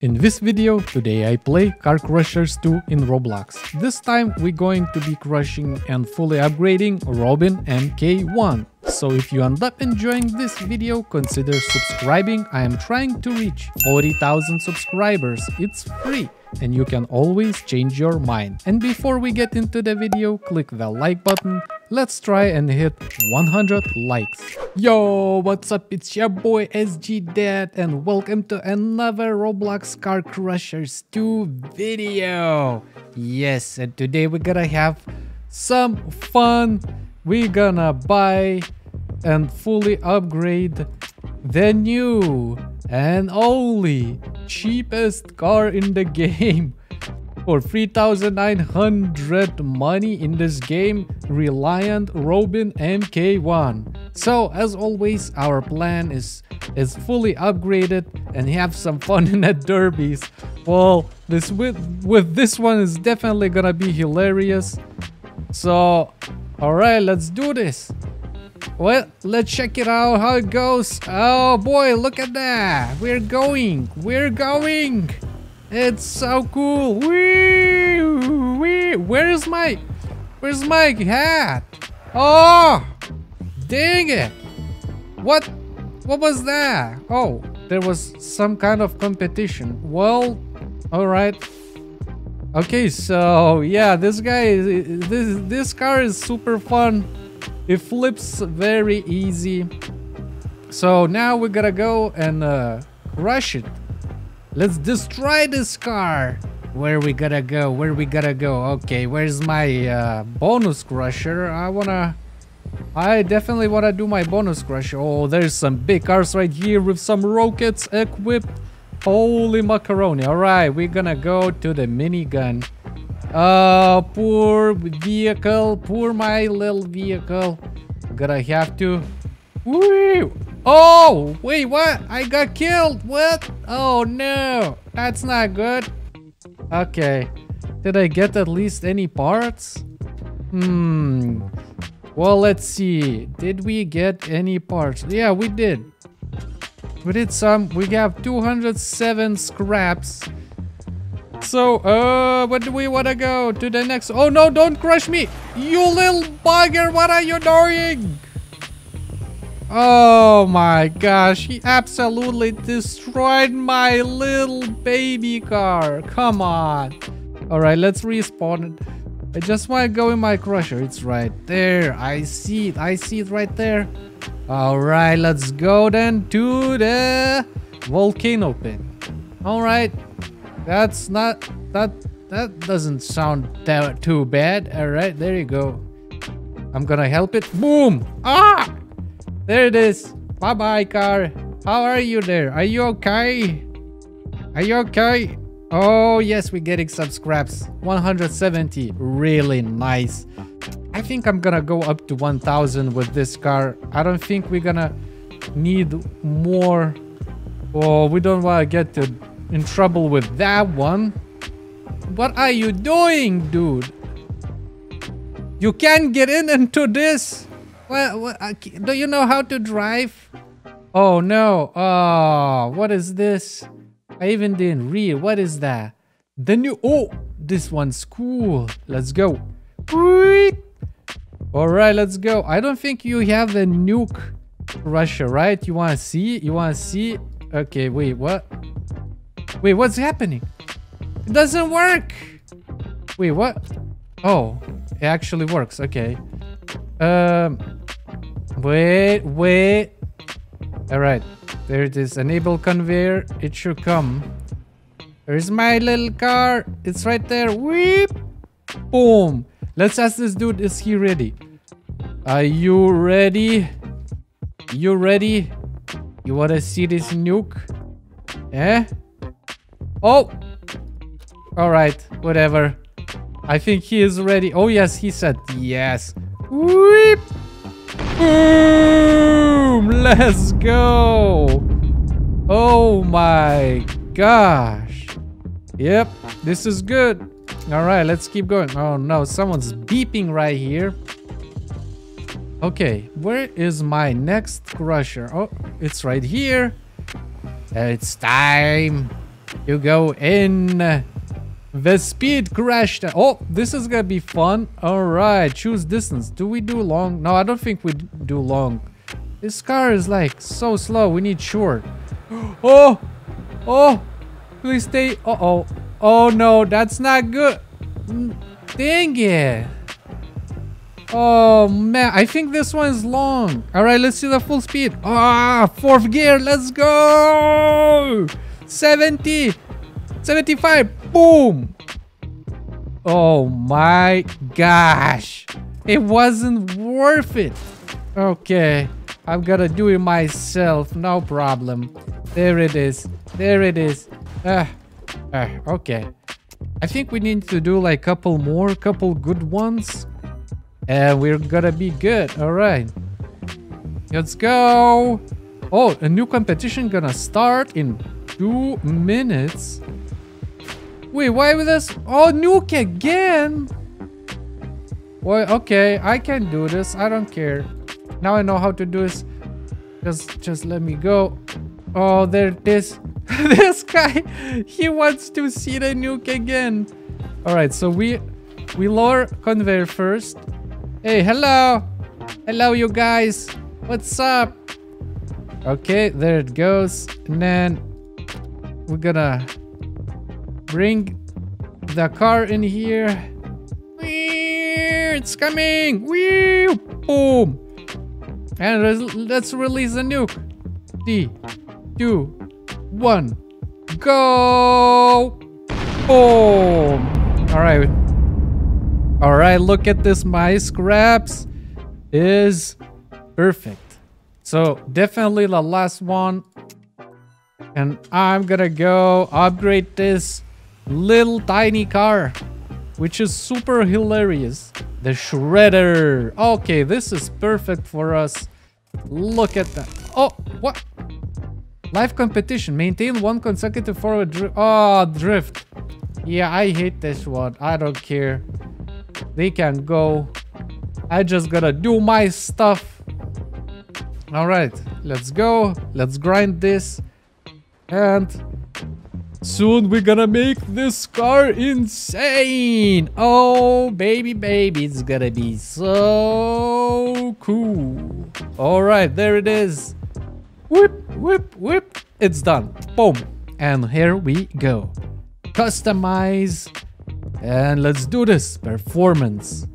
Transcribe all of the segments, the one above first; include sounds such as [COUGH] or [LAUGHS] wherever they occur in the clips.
In this video, today I play Car Crushers 2 in Roblox. This time we're going to be crushing and fully upgrading Robin MK1. So if you end up enjoying this video, consider subscribing. I am trying to reach 40,000 subscribers. It's free and you can always change your mind. And before we get into the video, click the like button. Let's try and hit 100 likes. Yo, what's up? It's your boy SG Dad and welcome to another Roblox Car Crushers 2 video. Yes, and today we're gonna have some fun. We're gonna buy and fully upgrade the new and only cheapest car in the game. For 3900 money in this game reliant robin mk1 so as always our plan is is fully upgraded and have some fun in the derbies. Well this with with this one is definitely gonna be hilarious. So all right let's do this well, let's check it out how it goes. Oh boy, look at that. We're going. We're going. It's so cool. Wee, wee. Where's my Where's my hat? Oh! Dang it. What What was that? Oh, there was some kind of competition. Well, all right. Okay, so yeah, this guy this this car is super fun. It flips very easy. So now we gotta go and uh, crush it. Let's destroy this car. Where we gotta go? Where we gotta go? Okay, where's my uh, bonus crusher? I wanna... I definitely wanna do my bonus crusher. Oh, there's some big cars right here with some rockets equipped. Holy macaroni. Alright, we're gonna go to the minigun. Oh, poor vehicle. Poor my little vehicle. Gonna have to... Woo! Oh, wait, what? I got killed. What? Oh, no. That's not good. Okay. Did I get at least any parts? Hmm. Well, let's see. Did we get any parts? Yeah, we did. We did some. We have 207 scraps. So, uh, where do we want to go? To the next... Oh, no, don't crush me! You little bugger, what are you doing? Oh my gosh, he absolutely destroyed my little baby car. Come on. Alright, let's respawn it. I just want to go in my crusher. It's right there. I see it. I see it right there. Alright, let's go then to the volcano pit. Alright, that's not that that doesn't sound that too bad. All right, there you go. I'm gonna help it. Boom! Ah! There it is. Bye bye, car. How are you there? Are you okay? Are you okay? Oh, yes, we're getting some scraps. 170. Really nice. I think I'm gonna go up to 1000 with this car. I don't think we're gonna need more. Oh, we don't want to get to in trouble with that one. What are you doing, dude? You can't get in into this. Well, uh, do you know how to drive? Oh no. Oh, what is this? I even didn't read. What is that? The new. Oh, this one's cool. Let's go. All right, let's go. I don't think you have the nuke crusher, right? You want to see? You want to see? Okay, wait, what? Wait, what's happening? It doesn't work! Wait, what? Oh, it actually works. Okay. Um, wait, wait. Alright, there it is. Enable conveyor. It should come. There's my little car. It's right there. Weep. Boom. Let's ask this dude, is he ready? Are you ready? You ready? You wanna see this nuke? Eh? Oh! Alright, whatever. I think he is ready. Oh yes, he said yes. Weep! Boom! Let's go! Oh my gosh. Yep, this is good. Alright, let's keep going. Oh no, someone's beeping right here. Okay, where is my next crusher? Oh, it's right here. It's time You go in. The speed crusher. Oh, this is gonna be fun. All right, choose distance. Do we do long? No, I don't think we do long. This car is like so slow. We need short. [GASPS] Oh, oh, please stay. Uh oh. Oh no, that's not good. Mm, dang it. Oh man, I think this one is long. All right, let's see the full speed. Ah, fourth gear, let's go. 70, 75, boom. Oh my gosh. It wasn't worth it. Okay, I'm gonna do it myself, no problem. There it is, there it is. Ah, uh, okay. I think we need to do like a couple more, couple good ones. And we're gonna be good. All right. Let's go. Oh, a new competition gonna start in two minutes. Wait, why with this? Oh, nuke again. Well, okay, I can do this. I don't care. Now I know how to do this. Just, just let me go. Oh, there this, [LAUGHS] this guy. [LAUGHS] He wants to see the nuke again. All right, so we, we lower conveyor first. Hey, hello. Hello, you guys. What's up? Okay, there it goes. And then we're gonna bring the car in here. It's coming. Boom. And let's release the nuke. Three, two, one, go. Boom. All right. All right, look at this. My scraps is perfect. So definitely the last one. And I'm gonna go upgrade this little tiny car, which is super hilarious. The Shredder. Okay, this is perfect for us. Look at that. Oh, what? Live competition. Maintain one consecutive forward drift. Oh, ah, drift. Yeah, I hate this one. I don't care. They can go. I just gotta do my stuff. All right, let's go. Let's grind this. And soon we're gonna make this car insane. Oh, baby, baby, it's gonna be so cool. All right, there it is. Whip, whip, whip. It's done. Boom. And here we go. Customize and let's do this. Performance.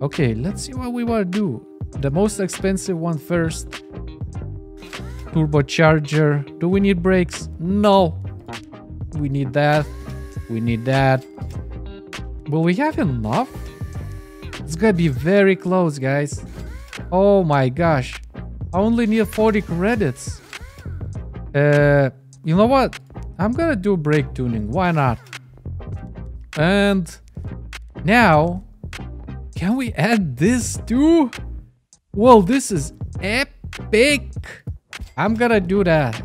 Okay, let's see what we want to do. The most expensive one first. Turbocharger. Do we need brakes? No. We need that. We need that. Will we have enough? It's gonna be very close, guys. Oh my gosh. I only need 40 credits. Uh, you know what? I'm gonna do brake tuning. Why not? And now, can we add this too? Well, this is epic. I'm gonna do that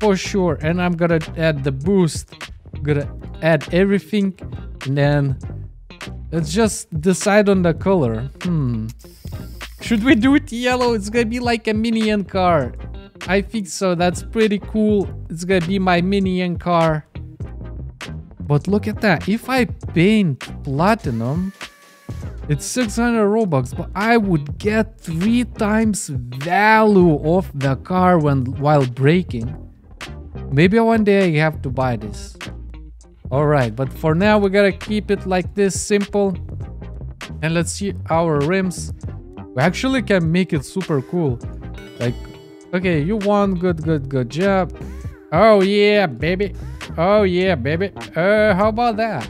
for sure. And I'm gonna add the boost. I'm gonna add everything and then let's just decide on the color. Hmm. Should we do it yellow? It's gonna be like a minion car. I think so. That's pretty cool. It's gonna be my minion car. But look at that. If I paint platinum, it's 600 Robux, but I would get three times value of the car when while braking. Maybe one day I have to buy this. Alright, but for now we gotta keep it like this simple. And let's see our rims. We actually can make it super cool. Like, okay, you won, good, good, good job. Oh yeah, baby. Oh yeah, baby. Uh, how about that?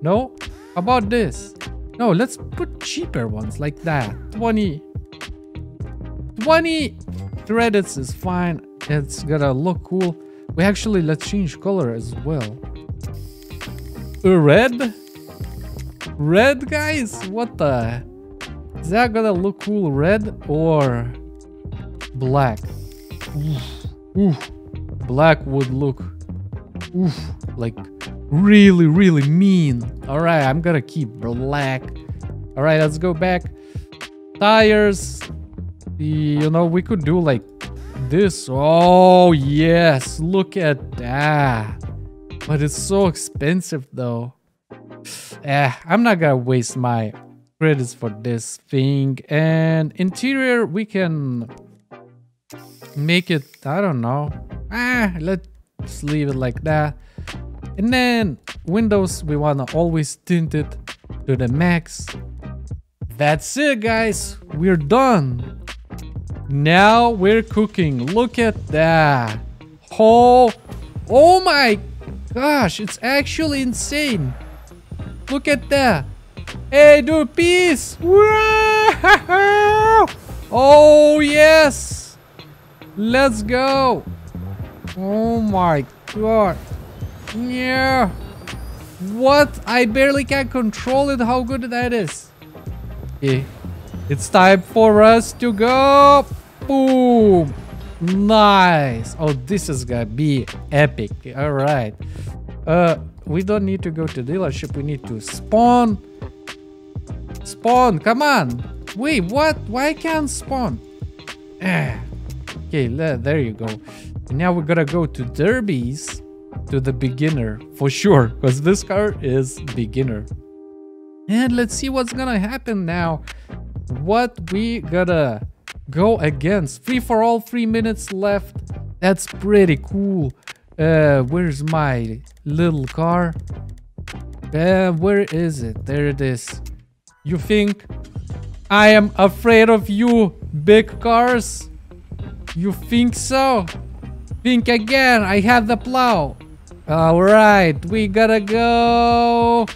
No? How about this? No, let's put cheaper ones like that. 20. 20 credits is fine. It's gonna look cool. We actually, let's change color as well. Red? Red, guys? What the? Is that gonna look cool red or black? Oof. Oof. Black would look oof, like really, really mean. All right, I'm gonna keep black. All right, let's go back. Tires. You know, we could do like this. Oh, yes. Look at that. But it's so expensive though. Eh, I'm not gonna waste my credits for this thing. And interior, we can make it, I don't know. Ah, let's leave it like that. And then windows, we wanna always tint it to the max. That's it guys, we're done. Now we're cooking, look at that. Oh, oh my gosh, it's actually insane. Look at that. Hey, dude, peace. [LAUGHS] Oh, yes. Let's go. Oh my god. Yeah. What? I barely can control it. How good that is. Okay. It's time for us to go. Boom. Nice. Oh, this is gonna be epic. All right. Uh, we don't need to go to dealership. We need to spawn. Spawn. Come on. Wait, what? Why can't spawn? [SIGHS] Okay, there you go. Now we're gonna go to derbies to the beginner for sure because this car is beginner. And let's see what's gonna happen now. What we gotta go against. Free for all three minutes left. That's pretty cool. Uh where's my little car? Uh where is it? There it is. You think i am afraid of you big cars? You think so? Think again. I have the plow all right, we gotta go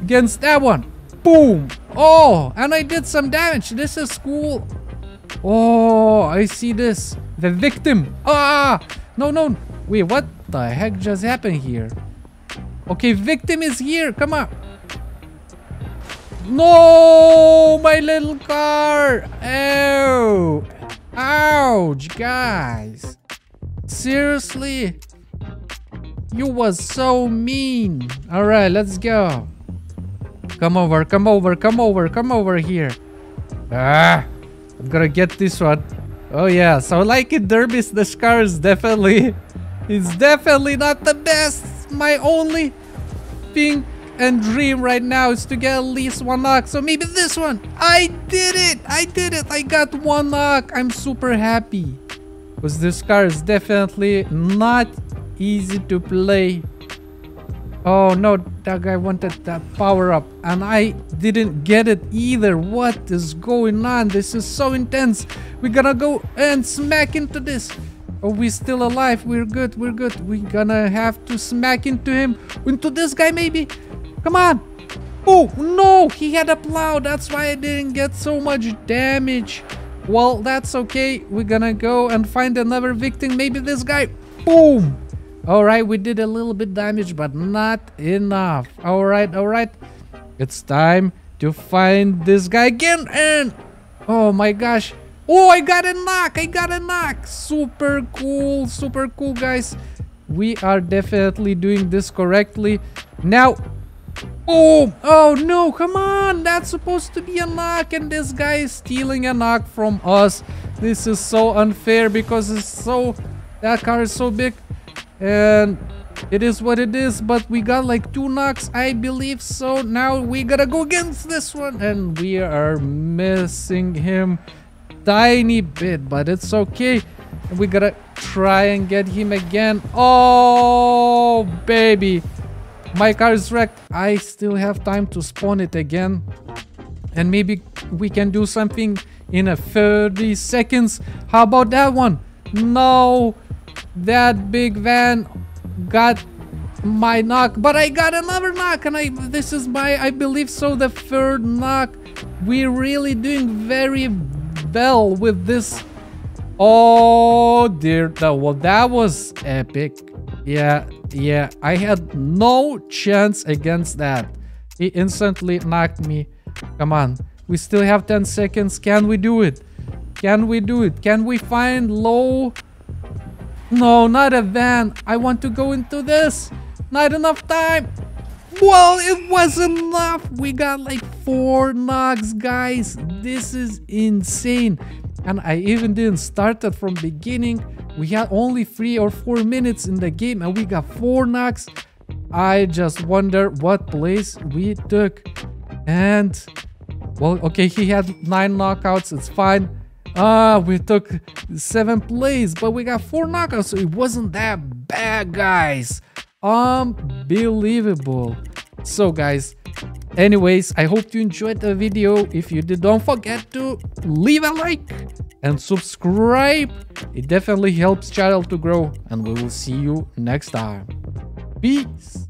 against that one. Boom. Oh, and I did some damage. This is cool. Oh, I see this. The victim. Ah, no, no. Wait, what the heck just happened here? Okay, victim is here. Come on. No, my little car. Oh, ouch, guys. Seriously? You was so mean. All right, let's go. Come over, come over, come over, come over here. Ah, I'm gonna get this one. Oh yeah, so like in derbies, the car is definitely, it's definitely not the best. My only thing and dream right now is to get at least one knock. So maybe this one. I did it. I did it. I got one knock. I'm super happy. Because this car is definitely not easy to play. Oh no, that guy wanted that power up and I didn't get it either. What is going on? This is so intense. We're gonna go and smack into this. Are we still alive? We're good, we're good. We're gonna have to smack into him. Into this guy maybe. Come on. Oh, no, he had a plow. That's why I didn't get so much damage. Well, that's okay. We're gonna go and find another victim. Maybe this guy. Boom. Alright, we did a little bit damage, but not enough. Alright, alright. It's time to find this guy again. And, oh my gosh. Oh, I got a knock. I got a knock. Super cool. Super cool, guys. We are definitely doing this correctly. Now, oh, oh no, come on. That's supposed to be a knock. And this guy is stealing a knock from us. This is so unfair because it's so, that car is so big and it is what it is but we got like two knocks i believe so. Now we gotta go against this one. And we are missing him tiny bit but it's okay. We gotta try and get him again. Oh baby. My car is wrecked. I still have time to spawn it again. And maybe we can do something in a 30 seconds. How about that one? No that big van got my knock but i got another knock and i this is my i believe so the third knock. We're really doing very well with this. Oh dear that well that was epic. Yeah yeah i had no chance against that. He instantly knocked me. Come on we still have 10 seconds. Can we do it? Can we do it? Can we find low no, not a van. I want to go into this. Not enough time. Well, it was enough. We got like four knocks, guys. This is insane. And I even didn't start it from beginning. We had only three or four minutes in the game and we got four knocks. I just wonder what place we took. And, well, okay, he had nine knockouts, it's fine. Ah, we took seventh place, but we got four knockouts, so it wasn't that bad, guys. Unbelievable. So, guys, anyways, I hope you enjoyed the video. If you did, don't forget to leave a like and subscribe. It definitely helps channel to grow, and we will see you next time. Peace.